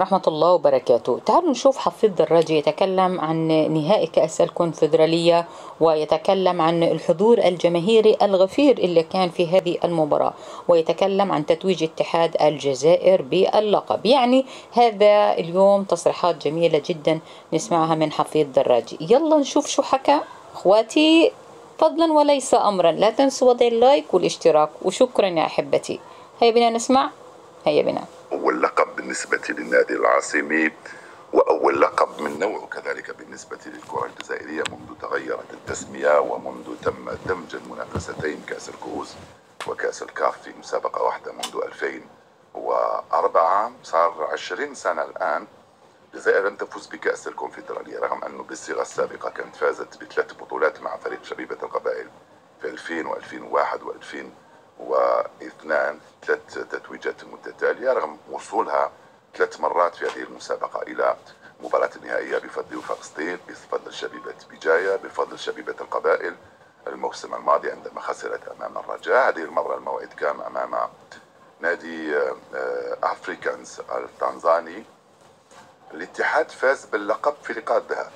ورحمة الله وبركاته. تعالوا نشوف حفيظ دراجي يتكلم عن نهائي كأس الكونفدرالية ويتكلم عن الحضور الجماهيري الغفير اللي كان في هذه المباراة ويتكلم عن تتويج اتحاد الجزائر باللقب. يعني هذا اليوم تصريحات جميلة جدا نسمعها من حفيظ دراجي يلا نشوف شو حكى. أخواتي فضلا وليس امرا. لا تنسوا وضع ال like والاشتراك. وشكرا يا أحبتي. هيا بنا نسمع. هيا بنا. أول لقب بالنسبة للنادي العاصمي وأول لقب من نوعه كذلك بالنسبة للكرة الجزائرية منذ تغيرت التسمية ومنذ تم دمج المنافستين كأس الكؤوس وكأس الكاف في مسابقة واحدة منذ 2004 صار 20 سنة الآن الجزائر لم تفوز بكأس الكونفدرالية رغم أنه بالصيغة السابقة كانت فازت بثلاث بطولات مع فريق شبيبة القبائل في 2000 و2001 و2000 واثنان ثلاث تتويجات متتالية. رغم وصولها ثلاث مرات في هذه المسابقة إلى مباراة النهائية بفضل وفاق سطيل بفضل شبيبة بجاية بفضل شبيبة القبائل الموسم الماضي عندما خسرت أمام الرجاء. هذه المرة الموعد كان أمام نادي أفريكانز التنزاني الاتحاد فاز باللقب في لقاء الذهاب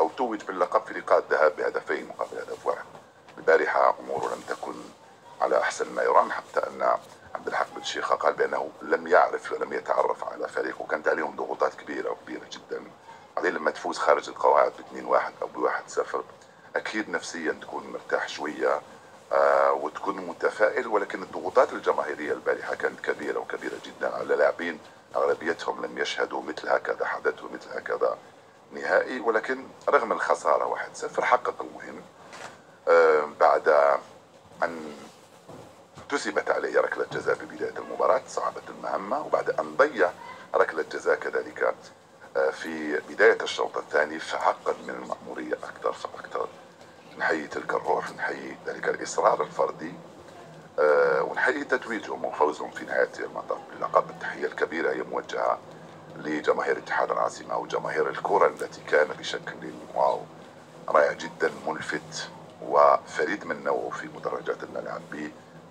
أو توج باللقب في لقاء الذهاب بهدفين مقابل هدف واحد. البارحة أموره لم تكن على أحسن ما يرام حتى أن عبد الحق بن شيخة قال بأنه لم يعرف ولم يتعرف على فريق وكانت عليهم ضغوطات كبيرة وكبيرة جدا. بعدين لما تفوز خارج القواعد ب 2 1 أو ب 1 0 أكيد نفسيا تكون مرتاح شوية آه وتكون متفائل ولكن الضغوطات الجماهيرية البارحة كانت كبيرة وكبيرة جدا على لاعبين أغلبيتهم لم يشهدوا مثل هكذا حدث ومثل هكذا نهائي ولكن رغم الخسارة 1-0 حقق المهم آه بعد أن احتسبت عليه ركلة جزاء في بداية المباراة صعبت المهمة وبعد أن ضيع ركلة جزاء كذلك في بداية الشوط الثاني فعقد من المأمورية أكثر فأكثر. نحيي تلك الروح نحيي ذلك الإصرار الفردي ونحيي تتويجهم وفوزهم في نهاية المطاف. بلقب التحية الكبيرة هي موجهة لجماهير اتحاد العاصمة وجماهير الكرة التي كان بشكل واو رائع جدا ملفت وفريد من نوعه في مدرجات الملعب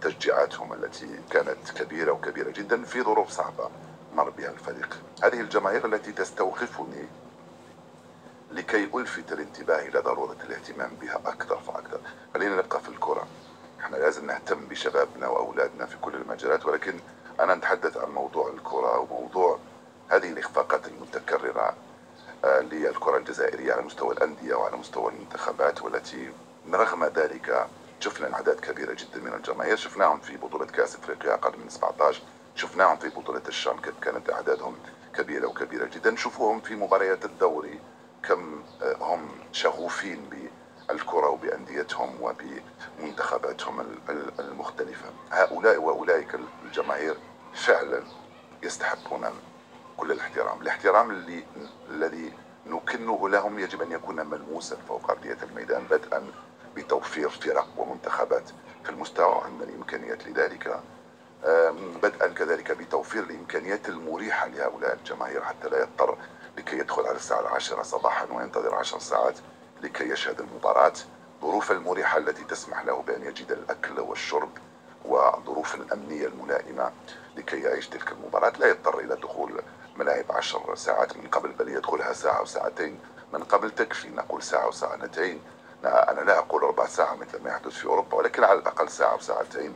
تشجيعاتهم التي كانت كبيرة وكبيرة جدا في ظروف صعبة. مر بها الفريق. هذه الجماهير التي تستوقفني لكي ألفت الانتباه إلى ضرورة الاهتمام بها أكثر فأكثر. خلينا نبقى في الكرة. إحنا لازم نهتم بشبابنا وأولادنا في كل المجالات ولكن أنا نتحدث عن موضوع الكرة وموضوع هذه الإخفاقات المتكررة للكرة الجزائرية على مستوى الأندية وعلى مستوى المنتخبات والتي رغم ذلك شفنا أعداد كبيرة جدا من الجماهير. شفناهم في بطولة كأس إفريقيا أقل من 17 شفناهم في بطولة الشام كانت أعدادهم كبيرة وكبيرة جدا. نشوفوهم في مباريات الدوري كم هم شغوفين بالكرة وبأنديتهم وبمنتخباتهم المختلفة. هؤلاء وأولئك الجماهير فعلا يستحقون كل الاحترام. الاحترام اللي الذي نكنه لهم يجب أن يكون ملموسا فوق أرضية الميدان بدءا بتوفير فرق ومنتخبات في المستوى وعندنا الإمكانيات لذلك بدءا كذلك بتوفير الإمكانيات المريحة لهؤلاء الجماهير حتى لا يضطر لكي يدخل على الساعة العاشرة صباحا وينتظر عشر ساعات لكي يشهد المباراة. ظروف المريحة التي تسمح له بأن يجد الأكل والشرب والظروف الأمنية الملائمة لكي يعيش تلك المباراة. لا يضطر إلى دخول ملاعب عشر ساعات من قبل بل يدخلها ساعة وساعتين من قبل تكفي نقول ساعة وساعتين أنا لا أقول ربع ساعة مثل ما يحدث في أوروبا ولكن على الأقل ساعة وساعتين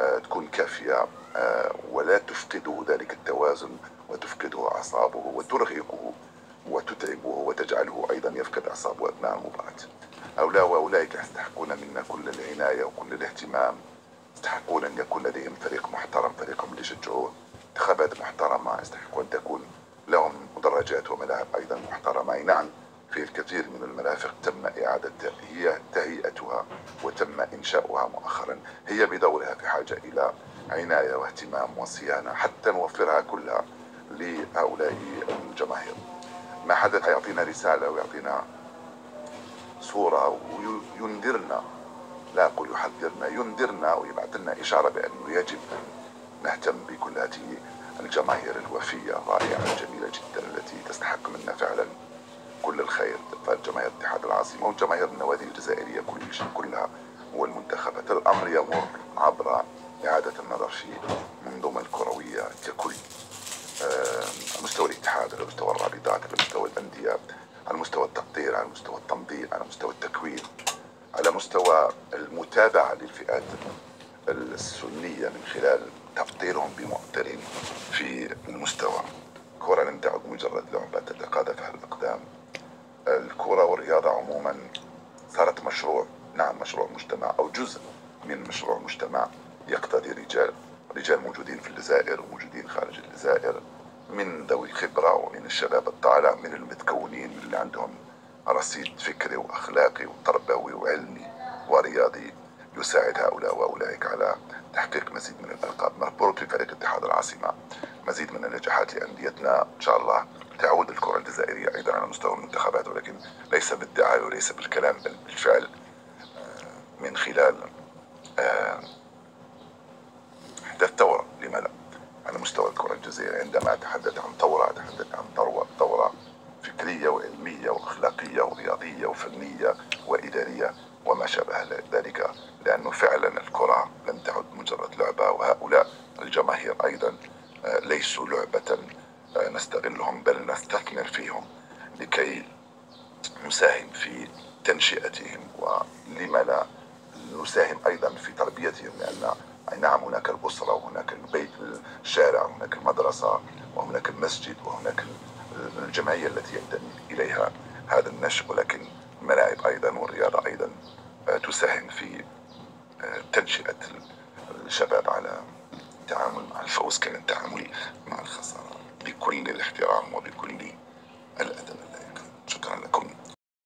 آه تكون كافية آه ولا تفقده ذلك التوازن وتفقده أعصابه وترهقه وتتعبه وتجعله أيضا يفقد أعصابه أثناء المباراة. هؤلاء وأولئك يستحقون منا كل العناية وكل الاهتمام. يستحقون أن يكون لديهم فريق محترم فريقهم اللي يشجعوه انتخابات محترمة يستحقون أن تكون لهم مدرجات وملاعب أيضا محترمة. نعم في الكثير من المرافق تم إعادة هي تهيئتها وتم إنشاؤها مؤخرا. هي بدورها في حاجة إلى عناية واهتمام وصيانة حتى نوفرها كلها لهؤلاء الجماهير. ما حدث يعطينا رسالة ويعطينا صورة وينذرنا لا أقول يحذرنا ينذرنا ويبعث لنا إشارة بأنه يجب أن نهتم بكل هذه الجماهير الوفية الرائعة الجميلة جدا التي تستحق منا فعلا. كل الخير. جماهير اتحاد العاصمة وجماهير النوادي الجزائرية كل كلها والمنتخبات. الأمر يمر عبر إعادة النظر في منظومة الكروية ككل. مستوى الاتحاد على مستوى الرابطات على مستوى الأندية على مستوى التقدير على مستوى التنظيم على مستوى التكوين على مستوى المتابعة للفئات السنية من خلال تفطيرهم بمؤطر في المستوى. الكرة لم تعد مجرد لعبة تتقاضى فيها الأقدام. الكرة والرياضة عموما صارت مشروع نعم مشروع مجتمع أو جزء من مشروع مجتمع يقتضي رجال رجال موجودين في الجزائر وموجودين خارج الجزائر من ذوي خبرة ومن الشباب الطالع من المتكونين من اللي عندهم رصيد فكري وأخلاقي وتربوي وعلمي ورياضي يساعد هؤلاء وأولئك على تحقيق مزيد من الألقاب. مبروك لفريق اتحاد العاصمة. مزيد من النجاحات لأنديتنا. إن شاء الله الجزائرية أيضا على مستوى المنتخبات ولكن ليس بالدعاية وليس بالكلام بل بالفعل آه، من خلال آه، إحداث ثورة لما لا على مستوى الكرة الجزائرية عندما أتحدث عن ثورة أتحدث عن ثورة ثورة فكرية وعلمية وأخلاقية ورياضية وفنية وإدارية وما شابه ذلك لأنه فعلا الكرة لم تعد مجرد لعبة وهؤلاء الجماهير أيضا آه، ليسوا لعبة نستغلهم بل نستثمر فيهم لكي نساهم في تنشئتهم ولما لا نساهم أيضا في تربيتهم لأن أي نعم هناك الأسرة وهناك البيت الشارع وهناك المدرسة وهناك المسجد وهناك الجمعية التي ينتمي إليها هذا النشء ولكن الملاعب أيضا والرياضة أيضا تساهم في تنشئة الشباب على التعامل مع الفوز كان التعامل مع الخسارة. بكل الاحترام وبكل الأدب اللائق شكرا لكم.